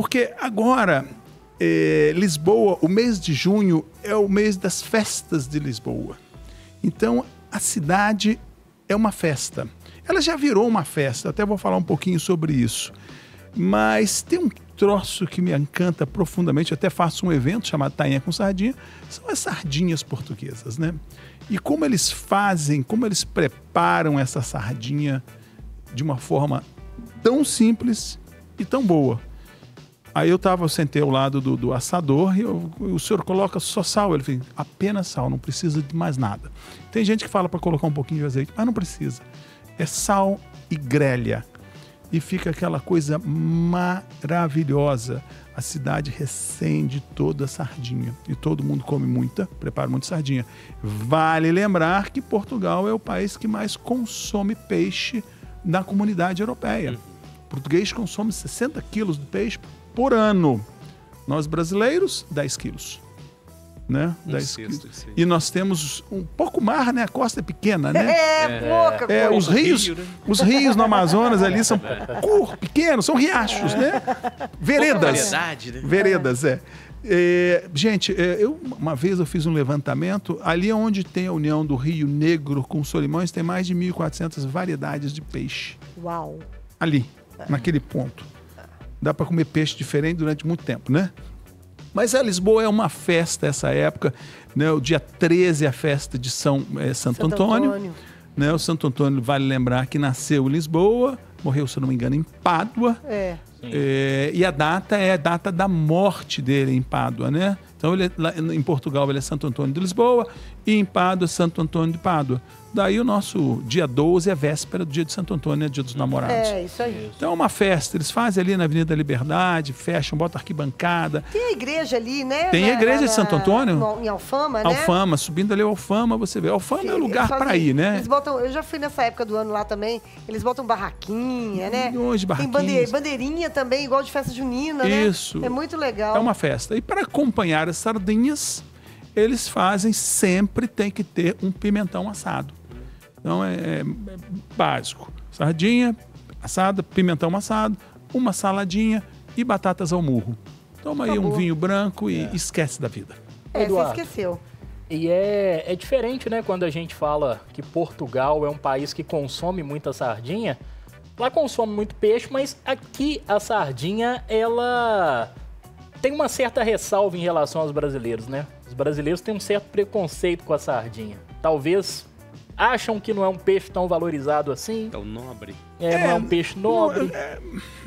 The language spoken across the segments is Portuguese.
Porque agora, eh, Lisboa, o mês de junho é o mês das festas de Lisboa. Então, a cidade é uma festa. Ela já virou uma festa, até vou falar um pouquinho sobre isso. Mas tem um troço que me encanta profundamente, eu até faço um evento chamado Tainha com Sardinha, são as sardinhas portuguesas, né? E como eles fazem, como eles preparam essa sardinha de uma forma tão simples e tão boa. Aí eu tava, eu sentei ao lado do, do assador e eu- o senhor coloca só sal. Ele falou, apenas sal, não precisa de mais nada. Tem gente que fala para colocar um pouquinho de azeite, mas não precisa. É sal e grelha. E fica aquela coisa maravilhosa. A cidade recende toda a sardinha. E todo mundo come muita, prepara muita sardinha. Vale lembrar que Portugal é o país que mais consome peixe na comunidade europeia. O português consome 60 quilos de peixe por ano. Nós brasileiros, 10 quilos. Né? Um 10 sexto. E nós temos um pouco mar, né? A costa é pequena, né? É, pouca É, os rios, Rio, né? os rios no Amazonas ali são cur, pequenos, são riachos, né? Veredas. variedade, né? Veredas, é. É, gente, é, eu, uma vez eu fiz um levantamento, ali onde tem a união do Rio Negro com Solimões, tem mais de 1.400 variedades de peixe. Uau. Ali, naquele ponto. Dá para comer peixe diferente durante muito tempo, né? Mas a Lisboa é uma festa essa época, né? O dia 13 é a festa de São é, Santo, Santo Antônio. Antônio. Né? O Santo Antônio, vale lembrar que nasceu em Lisboa, morreu, se não me engano, em Pádua. É. É, e a data é a data da morte dele em Pádua, né? Então, ele é- lá em Portugal ele é Santo Antônio de Lisboa e em Pádua, Santo Antônio de Pádua. Daí o nosso dia 12 é véspera do dia de Santo Antônio, é dia dos namorados. É, isso aí. Então é uma festa, eles fazem ali na Avenida da Liberdade, fecham, botam arquibancada. Tem a igreja ali, né? Tem a igreja na- de Santo Antônio? no- em Alfama, né? Alfama, subindo ali o Alfama, você vê. Alfama é Eles lugar fazem- para ir, né? Eles botam, eu já fui nessa época do ano lá também. Eles botam barraquinha, né? Milhões de Tem barraquinhas. bande- bandeirinha também, igual de festa junina, né? Isso. É muito legal. É uma festa. E para acompanhar as sardinhas, eles fazem, sempre tem que ter um pimentão assado. Então é, é- é básico. Sardinha assada, pimentão assado, uma saladinha e batatas ao murro. Toma aí um Acabou. vinho branco e esquece da vida. É, você esqueceu. E é, é diferente, né, quando a gente fala que Portugal é um país que consome muita sardinha. Lá consome muito peixe, mas aqui a sardinha, ela tem uma certa ressalva em relação aos brasileiros, né? Os brasileiros têm um certo preconceito com a sardinha. Talvez acham que não é um peixe tão valorizado assim, Então, nobre. é, não é um peixe nobre.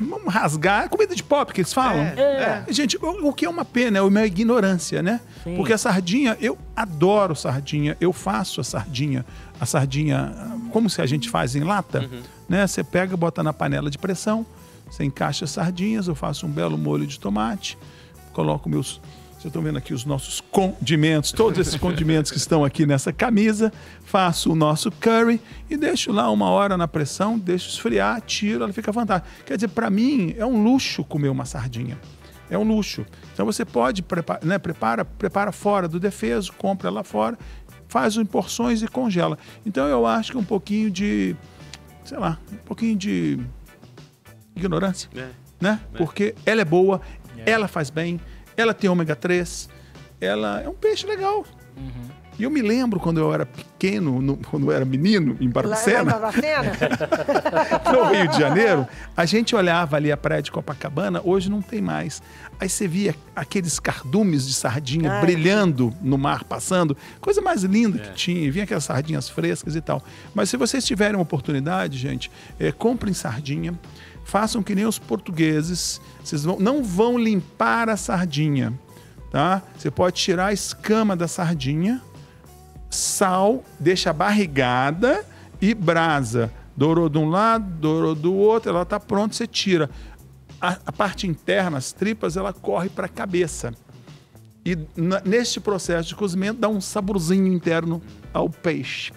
Vamos rasgar. É comida de pop que eles falam. É. Gente, o, o que é uma pena é uma ignorância, né? Sim. Porque a sardinha, eu adoro sardinha, eu faço a sardinha, a sardinha, como se a gente faz em lata, né? Você pega, bota na panela de pressão, você encaixa as sardinhas, eu faço um belo molho de tomate, coloco meus. Vocês estão vendo aqui os nossos condimentos, todos esses condimentos que estão aqui nessa camisa. Faço o nosso curry e deixo lá uma hora na pressão, deixo esfriar, tiro, ela fica fantástica. Quer dizer, para mim é um luxo comer uma sardinha. É um luxo. Então você pode preparar, né, prepara, prepara fora do defeso, compra lá fora, faz em porções e congela. Então eu acho que um pouquinho de, sei lá, um pouquinho de ignorância É. né? Porque ela é boa, ela faz bem, ela tem ômega 3, ela é um peixe legal. E eu me lembro quando eu era pequeno, no- quando eu era menino, em Lá, lá em Barbacena, Barbacena? no Rio de Janeiro, a gente olhava ali a praia de Copacabana, hoje não tem mais. Aí você via aqueles cardumes de sardinha Ai, brilhando no mar, passando, coisa mais linda que tinha, e vinha aquelas sardinhas frescas e tal. Mas se vocês tiverem uma oportunidade, gente, é, comprem sardinha, façam que nem os portugueses, vocês vão- não vão limpar a sardinha, tá? Você pode tirar a escama da sardinha, sal, deixa barrigada e brasa. Dourou de um lado, dourou do outro, ela está pronta, você tira. A, a parte interna, as tripas, ela corre para a cabeça. E neste processo de cozimento dá um saborzinho interno ao peixe.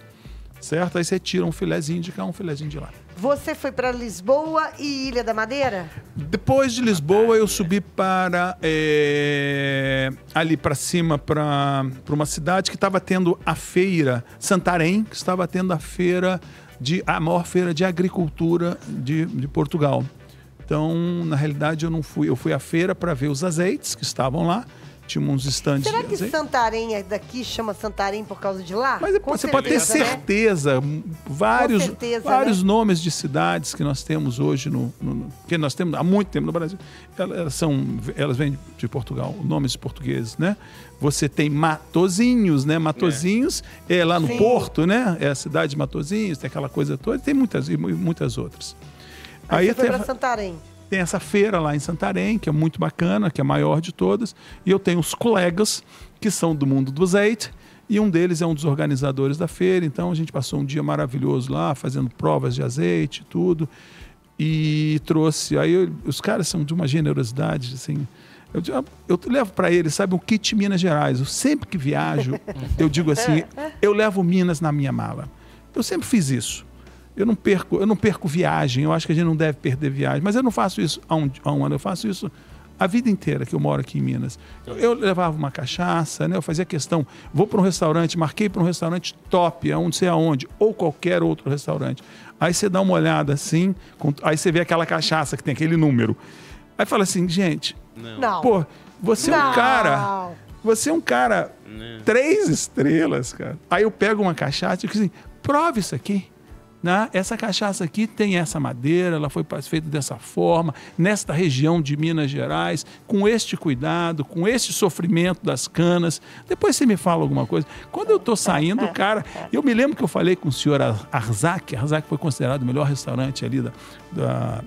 Certo? Aí você tira um filezinho de cá, um filezinho de lá. Você foi para Lisboa e Ilha da Madeira? Depois de Lisboa, eu subi para é, ali para cima, para uma cidade que estava tendo a feira, Santarém, que estava tendo a feira de a maior feira de agricultura de, de Portugal. Então, na realidade, eu não fui. Eu fui à feira para ver os azeites que estavam lá. Tinha uns estandes Será que. Santarém é daqui chama Santarém por causa de lá? Mas Com você pode ter certeza, né? certeza, vários, certeza, vários né? nomes de cidades que nós temos hoje no, no- que nós temos há muito tempo no Brasil. Elas, são, elas vêm de Portugal, nomes portugueses, né? Você tem Matozinhos, né? Matozinhos é, lá no Sim. Porto, né? É a cidade de Matozinhos, tem aquela coisa toda, tem muitas e mu- muitas outras. Aí Aí pra Santarém. Tem essa feira lá em Santarém, que é muito bacana, que é a maior de todas. E eu tenho os colegas que são do mundo do azeite. E um deles é um dos organizadores da feira. Então a gente passou um dia maravilhoso lá, fazendo provas de azeite, tudo. E trouxe. Aí eu- os caras são de uma generosidade, assim. Eu, eu levo para eles, sabe, um kit Minas Gerais. Eu sempre que viajo, eu digo assim: eu levo Minas na minha mala. Eu sempre fiz isso. Eu não perco, eu não perco viagem. Eu acho que a gente não deve perder viagem. Mas eu não faço isso há um, há um ano. Eu faço isso a vida inteira que eu moro aqui em Minas. Eu, eu levava uma cachaça, né? Eu fazia questão. Vou para um restaurante, marquei para um restaurante top, aonde sei aonde, ou qualquer outro restaurante. Aí você dá uma olhada assim, com- aí você vê aquela cachaça que tem aquele número. Aí fala assim, gente, Não. pô, você é um Não. cara, você é um cara três estrelas, cara. Aí eu pego uma cachaça e digo assim, prove isso aqui. Né? Essa cachaça aqui tem essa madeira, ela foi feita dessa forma, nesta região de Minas Gerais, com este cuidado, com este sofrimento das canas. Depois você me fala alguma coisa. Quando eu estou saindo, cara, eu me lembro que eu falei com o senhor Ar- Arzak, Arzak foi considerado o melhor restaurante ali da, da,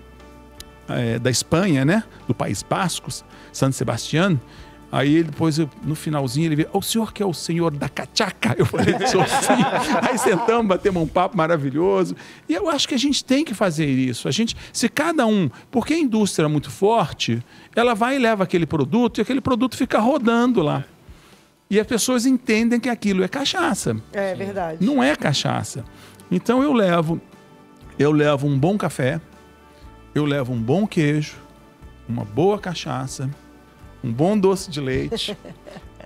eh, da Espanha, né? Do País Basco, San Sebastián. Aí ele depois, eu- no finalzinho, ele veio, o senhor que é o senhor da cachaca? Eu falei, sou sim. Aí sentamos, batemos um papo maravilhoso. E eu acho que a gente tem que fazer isso. A gente, se cada um, porque a indústria é muito forte, ela vai e leva aquele produto e aquele produto fica rodando lá. E as pessoas entendem que aquilo é cachaça. É verdade. Não é cachaça. Então eu levo, eu levo um bom café, eu levo um bom queijo, uma boa cachaça, um bom doce de leite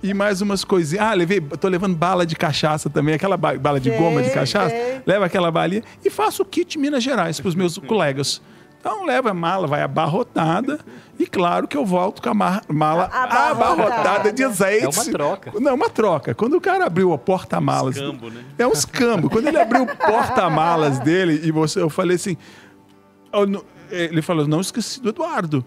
e mais umas coisinhas. Ah, levei, tô levando bala de cachaça também, aquela ba- bala de goma de cachaça. Leva aquela balinha e faço o kit Minas Gerais para os meus colegas. Então leva a mala, vai abarrotada e claro que eu volto com a ma- mala Abarrotada. abarrotada de azeite. É uma troca. Não, uma troca. Quando o cara abriu o porta-malas. Escambo, né? É um escambo. Quando ele abriu o porta-malas dele e você, eu falei assim. eu não- ele falou, não esqueci do Eduardo.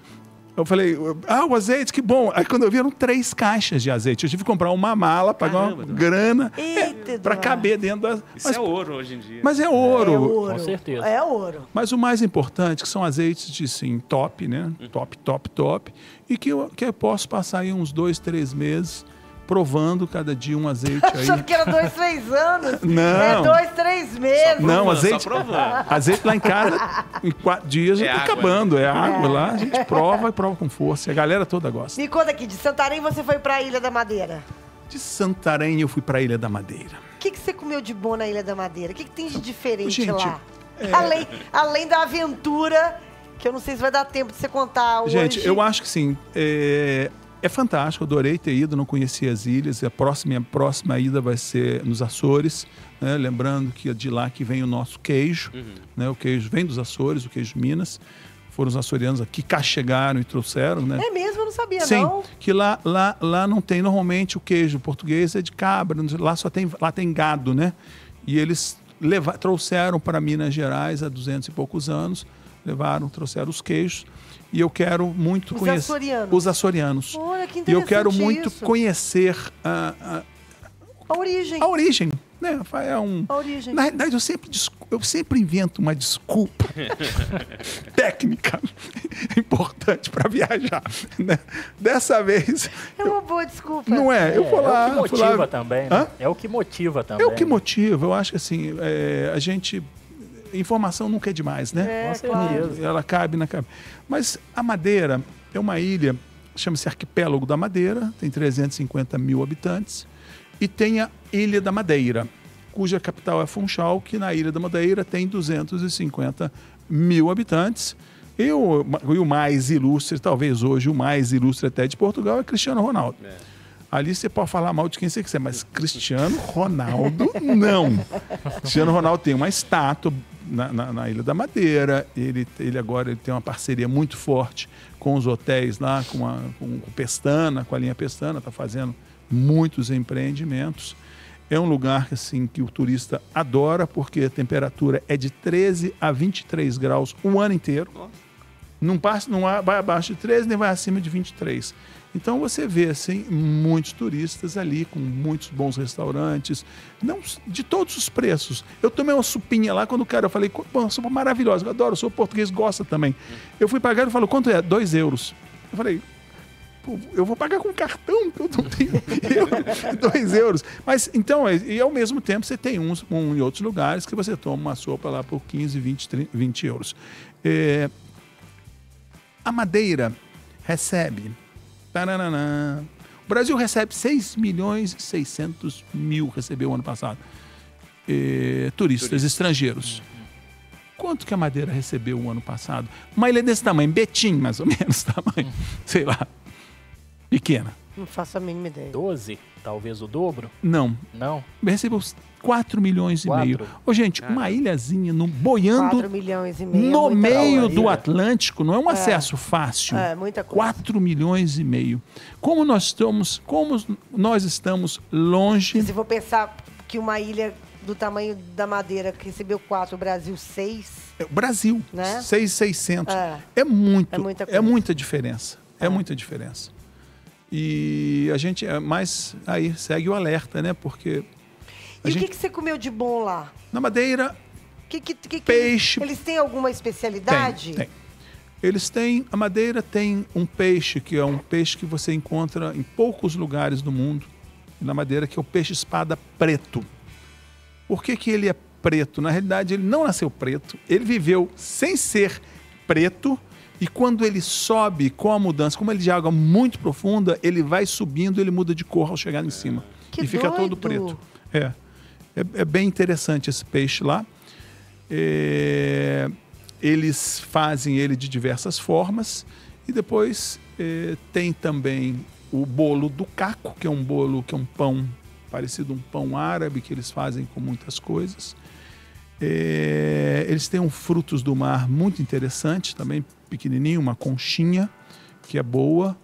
Eu falei, ah, o azeite, que bom. Aí quando eu vi, eram três caixas de azeite. Eu tive que comprar uma mala, pagar Caramba, uma Eduardo. grana Eita, para caber dentro das. Isso Mas, é ouro hoje em dia. mas é ouro. É ouro. Com certeza. É ouro. Mas o mais importante que são azeites de sim, top, né? Top, top, top. E que eu, que eu posso passar aí uns dois, três meses provando cada dia um azeite aí. Achando que era dois, três anos. Não. É dois, três meses. Não, Provando, azeite. Só provando. Azeite lá em casa, em quatro dias já É tá água, acabando. É água lá, a gente prova e prova com força. E a galera toda gosta. Me conta aqui, de Santarém você foi pra Ilha da Madeira. De Santarém eu fui pra Ilha da Madeira. O que, que você comeu de bom na Ilha da Madeira? O que, que tem de diferente Gente, lá? é- Além, além da aventura, que eu não sei se vai dar tempo de você contar hoje. Gente, eu acho que sim. É, é fantástico, adorei ter ido, não conhecia as ilhas. A próxima, a próxima ida vai ser nos Açores. né? Lembrando que é de lá que vem o nosso queijo. né? O queijo vem dos Açores, o queijo Minas. Foram os açorianos aqui que cá chegaram e trouxeram, né? É mesmo, eu não sabia, Sim, não. que lá, lá, lá não tem normalmente o queijo português é de cabra, lá só tem lá tem gado, né? E eles leva, trouxeram para Minas Gerais há 200 e poucos anos, levaram, trouxeram os queijos. E eu quero muito Os conhecer açorianos. os açorianos. Olha, que E eu quero interessante muito isso. conhecer a, a, A origem. a origem, né? É um, A origem. na realidade, eu sempre, eu sempre invento uma desculpa técnica importante para viajar. Né? Dessa vez, É uma boa desculpa. não é? Eu vou lá. é o que fui lá- motiva também, né? É o que motiva também. É o que motiva. Eu acho que assim, é, a gente. Informação nunca é demais, né? É, claro. Ela cabe na cabeça. Mas a Madeira é uma ilha, chama-se Arquipélago da Madeira, tem 350 mil habitantes, e tem a Ilha da Madeira, cuja capital é Funchal, que na Ilha da Madeira tem 250 mil habitantes. E o, e o mais ilustre, talvez hoje o mais ilustre até de Portugal, é Cristiano Ronaldo. Ali você pode falar mal de quem você quiser, mas Cristiano Ronaldo, não. Cristiano Ronaldo tem uma estátua na, na, na Ilha da Madeira. Ele, ele agora ele tem uma parceria muito forte com os hotéis lá, com, a, com o Pestana, com a linha Pestana, está fazendo muitos empreendimentos. É um lugar assim, que o turista adora, porque a temperatura é de 13 a 23 graus o ano inteiro. Não, passa, não vai abaixo de 13, nem vai acima de 23. Então você vê assim, muitos turistas ali com muitos bons restaurantes, não de todos os preços. Eu tomei uma supinha lá quando o cara eu falei, uma sopa maravilhosa, eu adoro, sou português, gosta também. Eu fui pagar e falou, quanto é? Dois euros. Eu falei, eu vou pagar com cartão, eu não tenho dois euros. Mas então, e ao mesmo tempo você tem uns um, em outros lugares que você toma uma sopa lá por 15, 20, 30, 20 euros. É, a Madeira recebe Taranana. O Brasil recebe 6 milhões e 600 mil, recebeu ano passado, eh, turistas Turista. estrangeiros. Uhum. Quanto que a Madeira recebeu o ano passado? Uma ilha desse tamanho, Betim, mais ou menos, tamanho, uhum. sei lá, pequena. Não faço a mínima ideia. 12? Talvez o dobro? Não. Não? Recebeu 4 milhões e meio. Ô, gente, ah. uma ilhazinha no, boiando 4 milhões e meio, é no meio do Atlântico não é um é. acesso fácil. É, muita coisa. 4 milhões e meio. Como nós estamos, como nós estamos longe. Se for pensar que uma ilha do tamanho da Madeira que recebeu 4, o Brasil 6. É, Brasil, né? 6,600. É. é muito, é muita, é muita diferença. É, é muita diferença. E a gente, é mais aí segue o alerta, né? Porque e gente... o que, que você comeu de bom lá? Na Madeira, que, que, que, peixe. Eles têm alguma especialidade? Tem, tem. Eles têm, a Madeira tem um peixe que é um peixe que você encontra em poucos lugares do mundo, na Madeira, que é o peixe espada preto. Por que, que ele é preto? Na realidade, ele não nasceu preto, ele viveu sem ser preto, e quando ele sobe com a mudança, como ele de água muito profunda, ele vai subindo, ele muda de cor ao chegar em cima. Que e fica doido. todo preto. É. É, é bem interessante esse peixe lá. É, eles fazem ele de diversas formas e depois é, tem também o bolo do caco, que é um bolo que é um pão parecido um pão árabe que eles fazem com muitas coisas. É, eles têm um frutos do mar muito interessante, também pequenininho, uma conchinha que é boa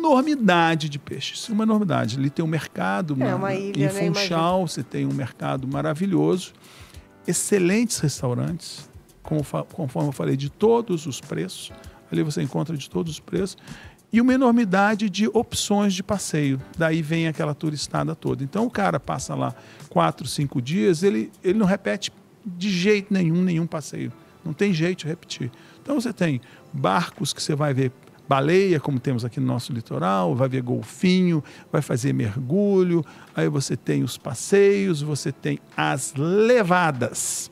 enormidade de peixes, uma enormidade. Ali tem um mercado, é, uma ilha, em né, Funchal, você tem um mercado maravilhoso, excelentes restaurantes, como, conforme eu falei, de todos os preços. Ali você encontra de todos os preços e uma enormidade de opções de passeio. Daí vem aquela turistada toda. Então o cara passa lá quatro, cinco dias, ele, ele não repete de jeito nenhum nenhum passeio. Não tem jeito de repetir. Então você tem barcos que você vai ver baleia, como temos aqui no nosso litoral, vai ver golfinho, vai fazer mergulho, aí você tem os passeios, você tem as levadas.